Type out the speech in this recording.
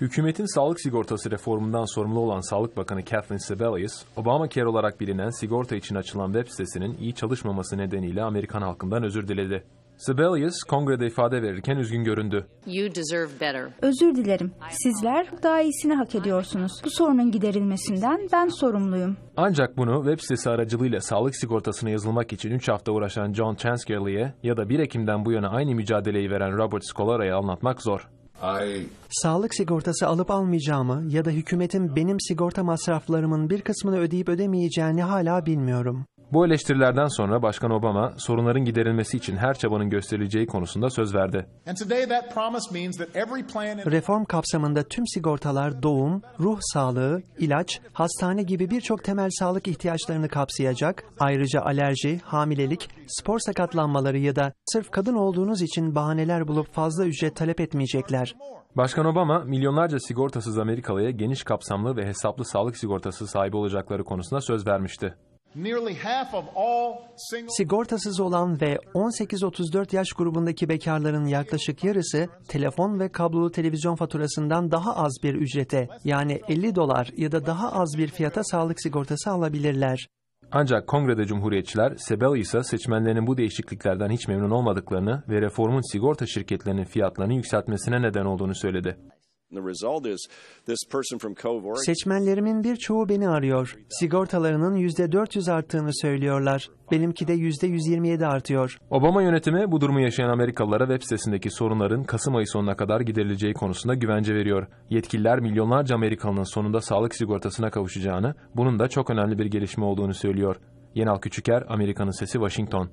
Hükümetin sağlık sigortası reformundan sorumlu olan Sağlık Bakanı Kathleen Sebelius, Obamacare olarak bilinen sigorta için açılan web sitesinin iyi çalışmaması nedeniyle Amerikan halkından özür diledi. Sebelius, kongrede ifade verirken üzgün göründü. Özür dilerim. Sizler daha iyisini hak ediyorsunuz. Bu sorunun giderilmesinden ben sorumluyum. Ancak bunu web sitesi aracılığıyla sağlık sigortasına yazılmak için 3 hafta uğraşan John Chanskerley'e ya da 1 Ekim'den bu yana aynı mücadeleyi veren Robert Scolara'ya anlatmak zor. Sağlık sigortası alıp almayacağımı ya da hükümetin benim sigorta masraflarımın bir kısmını ödeyip ödemeyeceğini hala bilmiyorum. Bu eleştirilerden sonra Başkan Obama sorunların giderilmesi için her çabanın gösterileceği konusunda söz verdi. Reform kapsamında tüm sigortalar doğum, ruh sağlığı, ilaç, hastane gibi birçok temel sağlık ihtiyaçlarını kapsayacak. Ayrıca alerji, hamilelik, spor sakatlanmaları ya da sırf kadın olduğunuz için bahaneler bulup fazla ücret talep etmeyecekler. Başkan Obama, milyonlarca sigortasız Amerikalıya geniş kapsamlı ve hesaplı sağlık sigortası sahibi olacakları konusunda söz vermişti. Sigortasız olan ve 18-34 yaş grubundaki bekarların yaklaşık yarısı telefon ve kablolu televizyon faturasından daha az bir ücrete yani 50 dolar ya da daha az bir fiyata sağlık sigortası alabilirler. Ancak kongrede cumhuriyetçiler, Sebelius'a seçmenlerinin bu değişikliklerden hiç memnun olmadıklarını ve reformun sigorta şirketlerinin fiyatlarını yükseltmesine neden olduğunu söyledi. The result is this person from Cove, Oregon, Seçmenlerimin birçoğu beni arıyor. Sigortalarının %400 arttığını söylüyorlar. Benimki de %127 artıyor. Obama yönetimi bu durumu yaşayan Amerikalılara web sitesindeki sorunların Kasım ayı sonuna kadar giderileceği konusunda güvence veriyor. Yetkililer milyonlarca Amerikalının sonunda sağlık sigortasına kavuşacağını, bunun da çok önemli bir gelişme olduğunu söylüyor. Yenal Küçüker, Amerika'nın Sesi, Washington.